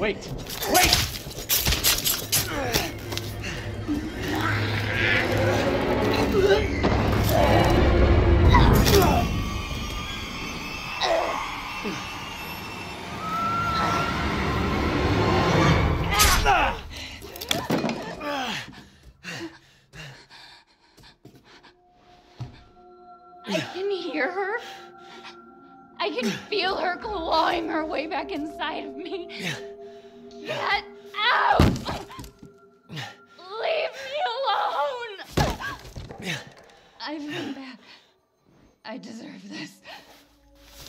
Wait! Wait! Clawing her way back inside of me. Get out! Leave me alone! I've been bad. I deserve this.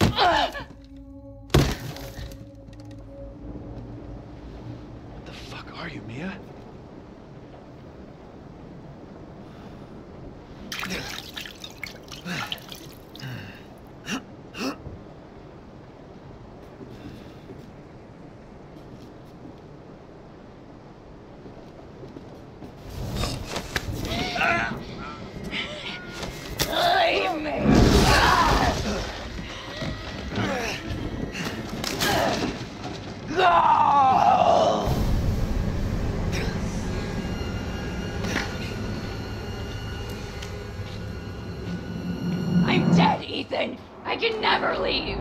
What the fuck are you, Mia? Leave me! I'm dead, Ethan. I can never leave.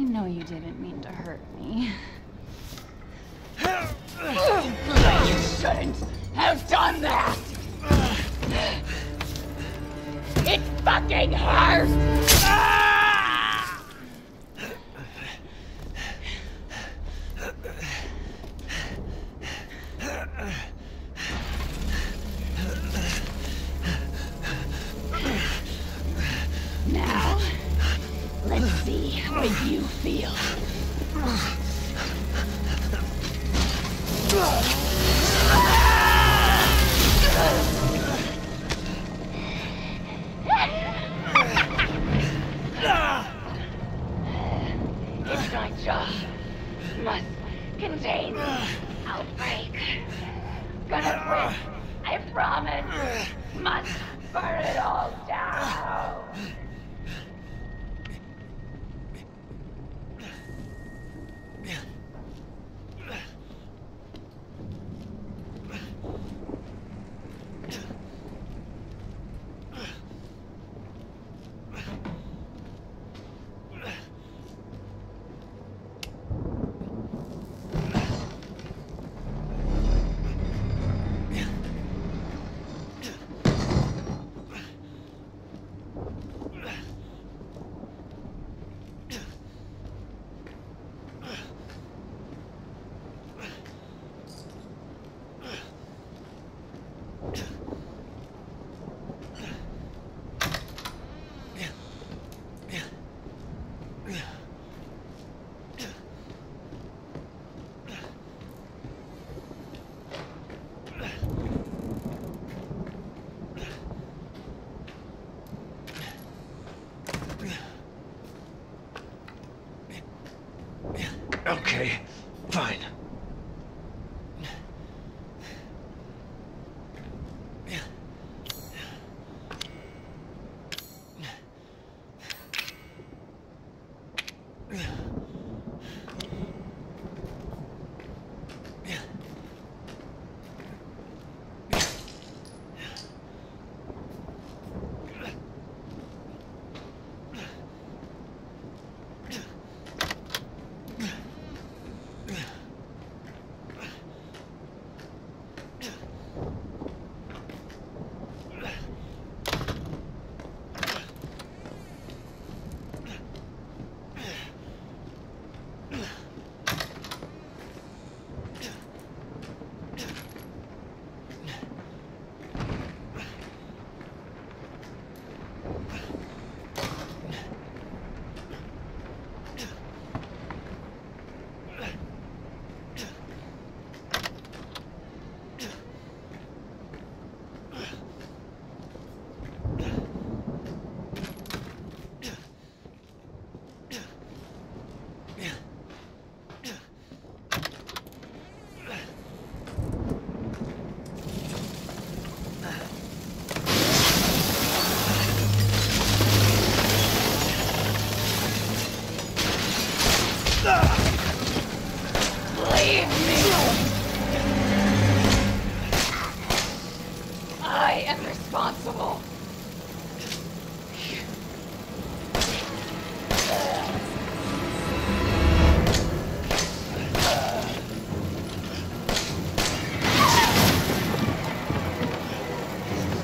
I know you didn't mean to hurt me. you shouldn't have done that! It fucking hurts! Ah! See what you feel. Ah! Okay, fine.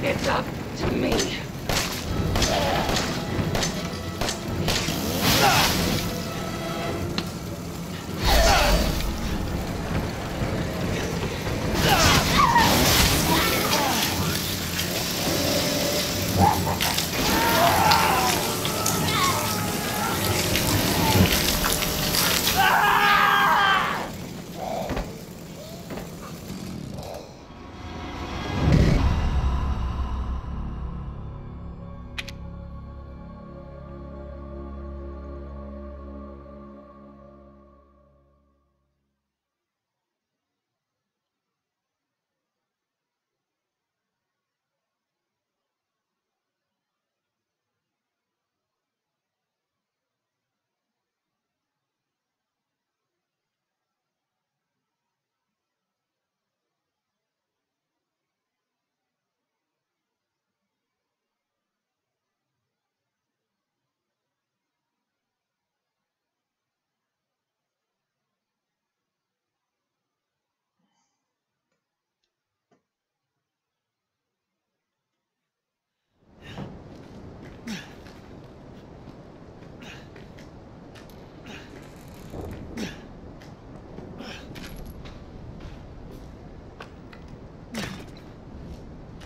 it's up.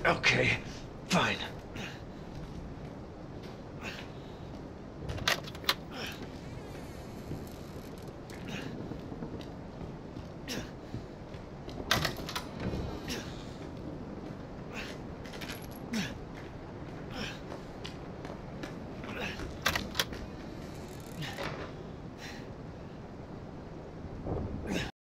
Okay, fine.